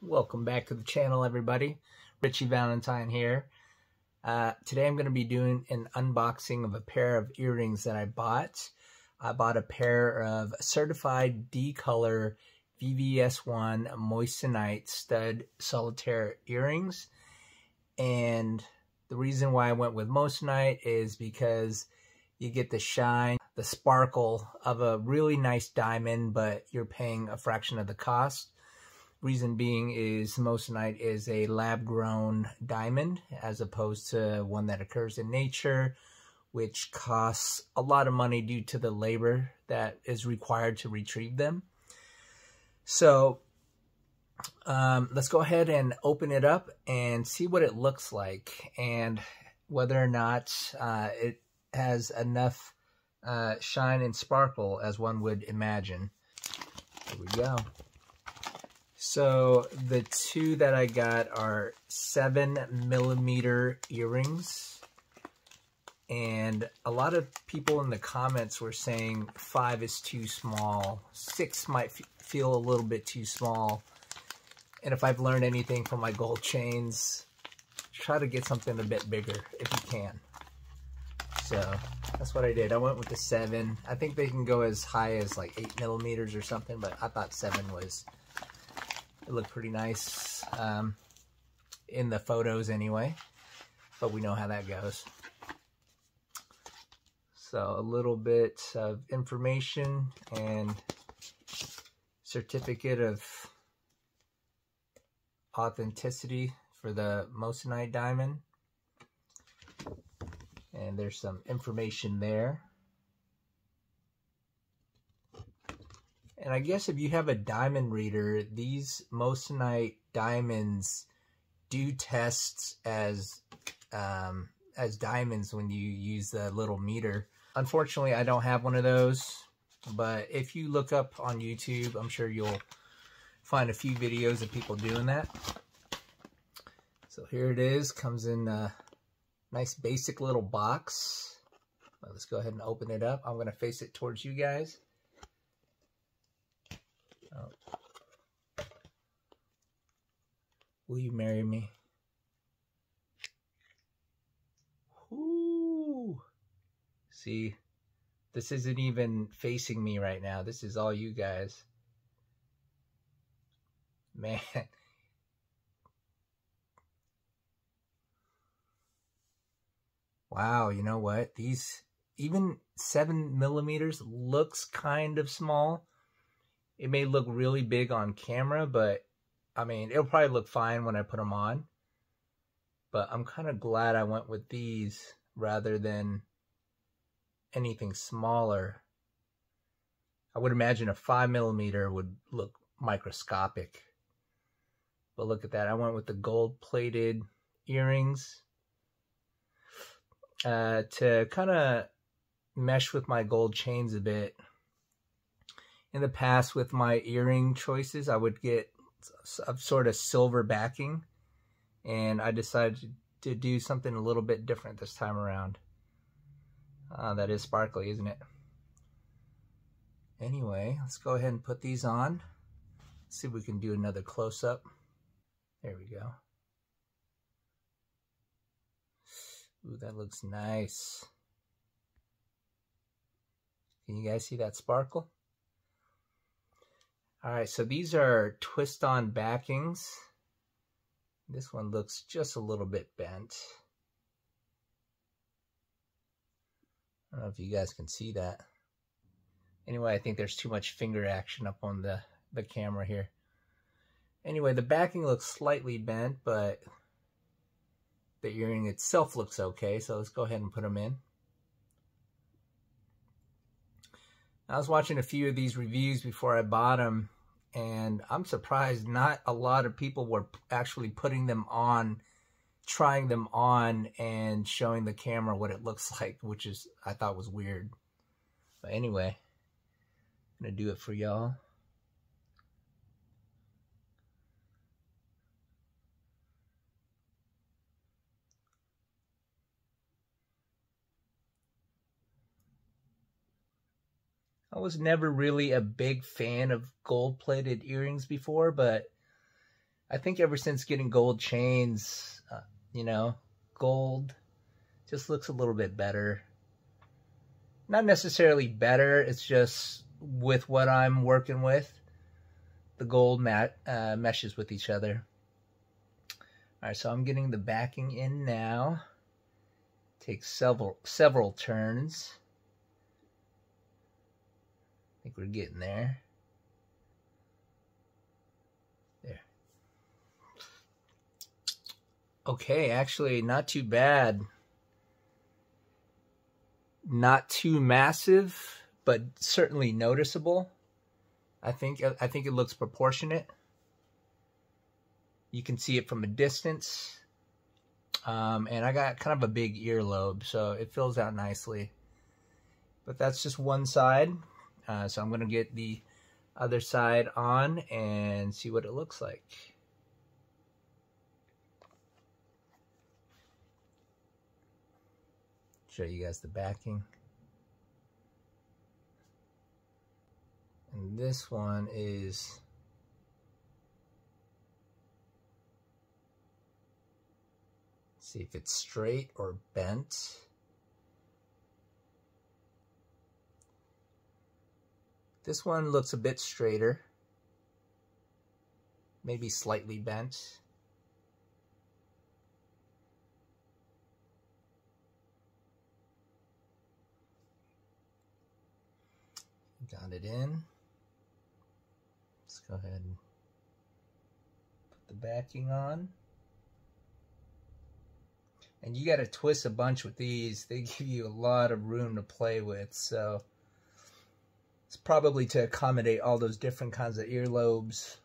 Welcome back to the channel, everybody. Richie Valentine here. Uh, today I'm going to be doing an unboxing of a pair of earrings that I bought. I bought a pair of certified D-color VVS1 Moissanite stud solitaire earrings. And the reason why I went with Moissanite is because you get the shine, the sparkle of a really nice diamond, but you're paying a fraction of the cost. Reason being is Moissanite is a lab-grown diamond as opposed to one that occurs in nature, which costs a lot of money due to the labor that is required to retrieve them. So um, let's go ahead and open it up and see what it looks like and whether or not uh, it has enough uh, shine and sparkle as one would imagine. Here we go. So the two that I got are seven millimeter earrings. And a lot of people in the comments were saying five is too small. Six might feel a little bit too small. And if I've learned anything from my gold chains, try to get something a bit bigger if you can. So that's what I did. I went with the seven. I think they can go as high as like eight millimeters or something, but I thought seven was it looked pretty nice um, in the photos anyway, but we know how that goes. So a little bit of information and certificate of authenticity for the Moissanite diamond. And there's some information there. And I guess if you have a diamond reader, these Moissanite diamonds do tests as um, as diamonds when you use the little meter. Unfortunately, I don't have one of those, but if you look up on YouTube, I'm sure you'll find a few videos of people doing that. So here it is, comes in a nice basic little box. Let's go ahead and open it up. I'm going to face it towards you guys. Oh. Will you marry me? Ooh. See, this isn't even facing me right now. This is all you guys. Man. Wow, you know what? These, even 7 millimeters looks kind of small it may look really big on camera, but I mean, it'll probably look fine when I put them on. But I'm kind of glad I went with these rather than anything smaller. I would imagine a 5 millimeter would look microscopic. But look at that. I went with the gold plated earrings uh, to kind of mesh with my gold chains a bit in the past with my earring choices, I would get a sort of silver backing. And I decided to do something a little bit different this time around. Uh, that is sparkly, isn't it? Anyway, let's go ahead and put these on. Let's see if we can do another close-up. There we go. Ooh, that looks nice. Can you guys see that sparkle? All right, so these are twist-on backings. This one looks just a little bit bent. I don't know if you guys can see that. Anyway, I think there's too much finger action up on the, the camera here. Anyway, the backing looks slightly bent, but the earring itself looks okay. So let's go ahead and put them in. I was watching a few of these reviews before I bought them and I'm surprised not a lot of people were actually putting them on, trying them on and showing the camera what it looks like, which is, I thought was weird. But anyway, I'm to do it for y'all. I was never really a big fan of gold-plated earrings before, but I think ever since getting gold chains, uh, you know, gold just looks a little bit better. Not necessarily better, it's just with what I'm working with, the gold mat uh, meshes with each other. All right, so I'm getting the backing in now. Takes several several turns. Think we're getting there. There. Okay, actually not too bad. Not too massive, but certainly noticeable. I think I think it looks proportionate. You can see it from a distance. Um, and I got kind of a big earlobe, so it fills out nicely. But that's just one side. Uh, so I'm going to get the other side on and see what it looks like. Show you guys the backing. And this one is see if it's straight or bent. This one looks a bit straighter, maybe slightly bent. Got it in. Let's go ahead and put the backing on. And you got to twist a bunch with these. They give you a lot of room to play with. So it's probably to accommodate all those different kinds of earlobes.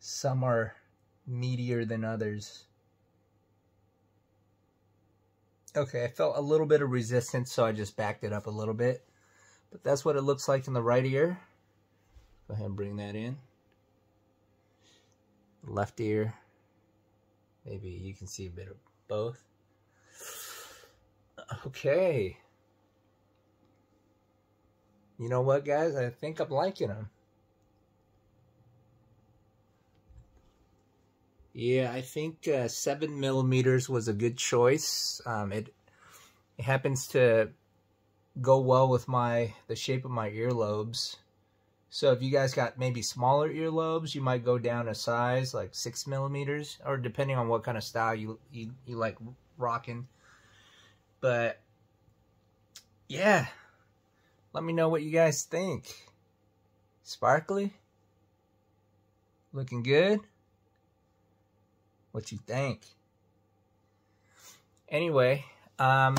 Some are meatier than others. Okay, I felt a little bit of resistance, so I just backed it up a little bit. But that's what it looks like in the right ear. Go ahead and bring that in. Left ear. Maybe you can see a bit of both. Okay. You know what, guys? I think I'm liking them. Yeah, I think uh, seven millimeters was a good choice. Um, it, it happens to go well with my the shape of my earlobes. So if you guys got maybe smaller earlobes, you might go down a size like six millimeters, or depending on what kind of style you you, you like rocking. But yeah, let me know what you guys think. Sparkly, looking good. What you think? Anyway, um,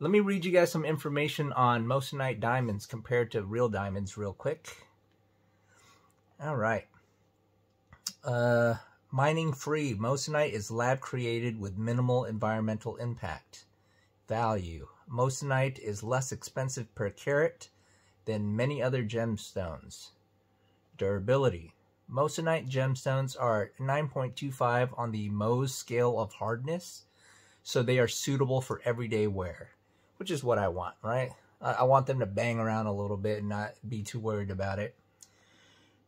let me read you guys some information on Moissanite diamonds compared to real diamonds real quick. All right. Uh, mining free. Moissanite is lab created with minimal environmental impact. Value. Moissanite is less expensive per carat than many other gemstones. Durability. Moissanite gemstones are 9.25 on the Mohs scale of hardness, so they are suitable for everyday wear, which is what I want, right? I want them to bang around a little bit and not be too worried about it.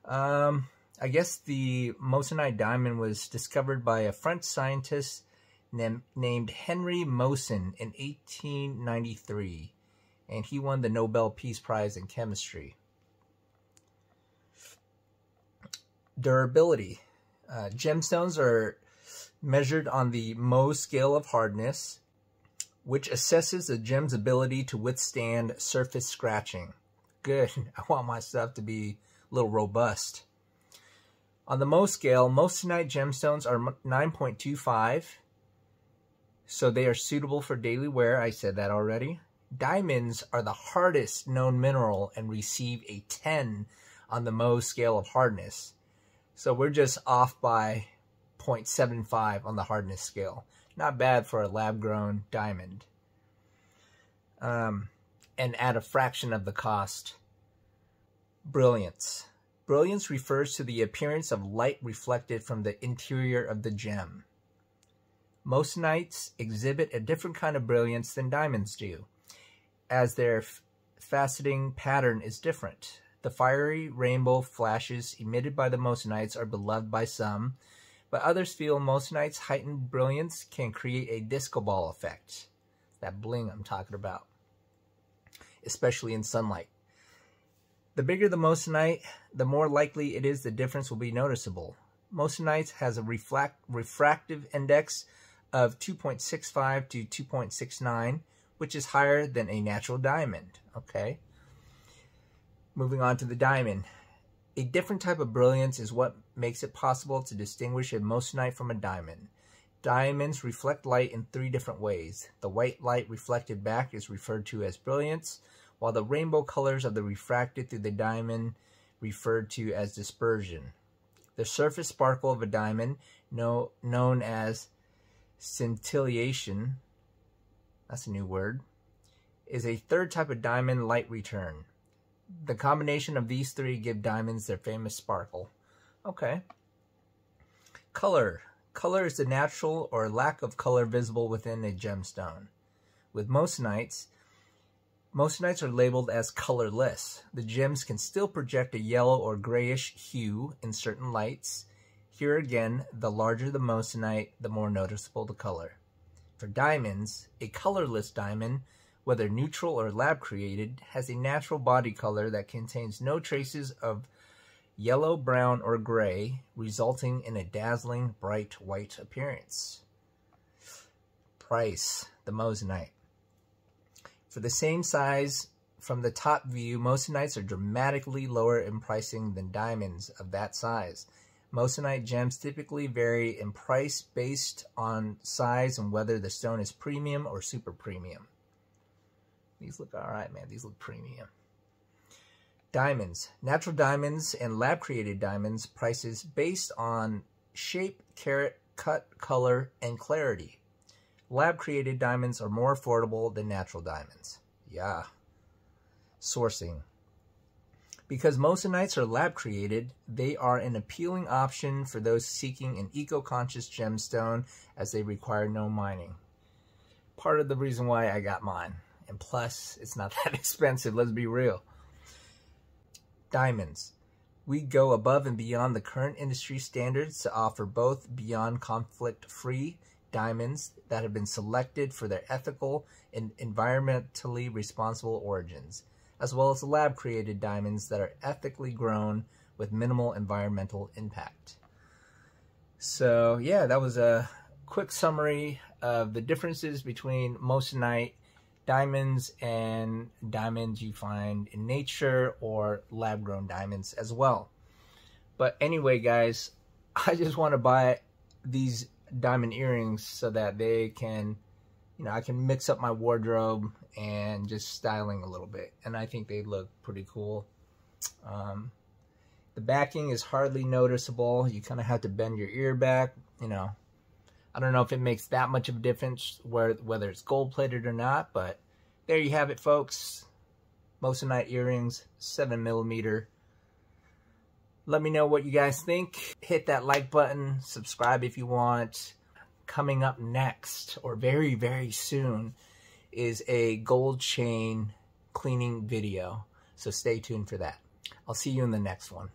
Um, I guess the Moissanite diamond was discovered by a French scientist named, Henry Moissan in 1893, and he won the Nobel Peace Prize in Chemistry. Durability. Uh, gemstones are measured on the Mohs scale of hardness, which assesses a gem's ability to withstand surface scratching. Good. I want my stuff to be a little robust. On the Mohs scale, most moissanite gemstones are 9.25, so they are suitable for daily wear. I said that already. Diamonds are the hardest known mineral and receive a 10 on the Mohs scale of hardness. So we're just off by 0.75 on the hardness scale. Not bad for a lab-grown diamond. Um, and at a fraction of the cost. Brilliance. Brilliance refers to the appearance of light reflected from the interior of the gem. Moissanites exhibit a different kind of brilliance than diamonds do. as their faceting pattern is different. The fiery rainbow flashes emitted by the Moissanites are beloved by some, but others feel Moissanite's heightened brilliance can create a disco ball effect. That bling I'm talking about, especially in sunlight. The bigger the most Moissanite, the more likely it is the difference will be noticeable. Most Moissanite has a refractive index of 2.65 to 2.69, which is higher than a natural diamond. Okay. Moving on to the diamond. A different type of brilliance is what makes it possible to distinguish a moissanite from a diamond. Diamonds reflect light in three different ways. The white light reflected back is referred to as brilliance, while the rainbow colors of the refracted through the diamond referred to as dispersion. The surface sparkle of a diamond, know, known as scintillation, that's a new word, is a third type of diamond light return. The combination of these three give diamonds their famous sparkle. Okay. Color. Color is the natural or lack of color visible within a gemstone. With Moissanites, most Moissanites are labeled as colorless. The gems can still project a yellow or grayish hue in certain lights. Here again, the larger the Moissanite, the more noticeable the color. For diamonds, a colorless diamond, whether neutral or lab created, has a natural body color that contains no traces of yellow, brown, or gray, resulting in a dazzling, bright white appearance. Price, the Moissanite. For the same size, from the top view, Moissanites are dramatically lower in pricing than diamonds of that size. Moissanite gems typically vary in price based on size and whether the stone is premium or super premium. These look alright, man. These look premium. Diamonds. Natural diamonds and lab-created diamonds prices based on shape, carat, cut, color, and clarity. Lab-created diamonds are more affordable than natural diamonds. Yeah. Sourcing. Because Moissanites are lab created, they are an appealing option for those seeking an eco-conscious gemstone as they require no mining. Part of the reason why I got mine. And plus, it's not that expensive, let's be real. Diamonds. We go above and beyond the current industry standards to offer both beyond conflict free diamonds that have been selected for their ethical and environmentally responsible origins as well as lab-created diamonds that are ethically grown with minimal environmental impact. So yeah, that was a quick summary of the differences between moissanite diamonds and diamonds you find in nature or lab-grown diamonds as well. But anyway, guys, I just want to buy these diamond earrings so that they can you know, I can mix up my wardrobe and just styling a little bit. And I think they look pretty cool. Um, the backing is hardly noticeable. You kind of have to bend your ear back, you know. I don't know if it makes that much of a difference where, whether it's gold plated or not, but there you have it, folks. Moissanite earrings, 7 millimeter. Let me know what you guys think. Hit that like button. Subscribe if you want coming up next, or very, very soon, is a gold chain cleaning video. So stay tuned for that. I'll see you in the next one.